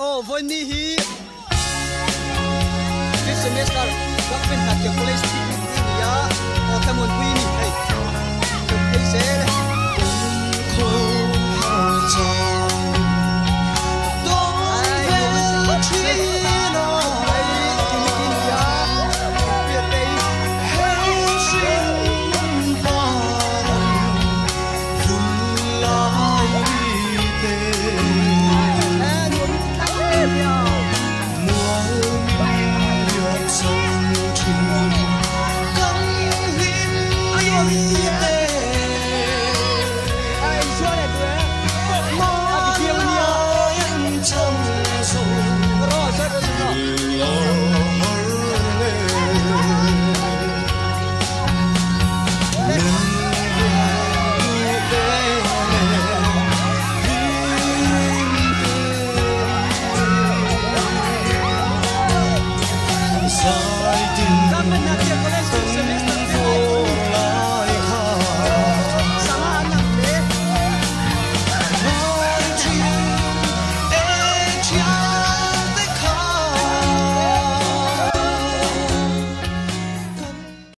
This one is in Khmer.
Oh, when he... This semester, what will have your place វិញទៀតទេអាយជួយតែទៅមកអត់ជាវិញយោចាំសូមរត់ទៅទៅសយទី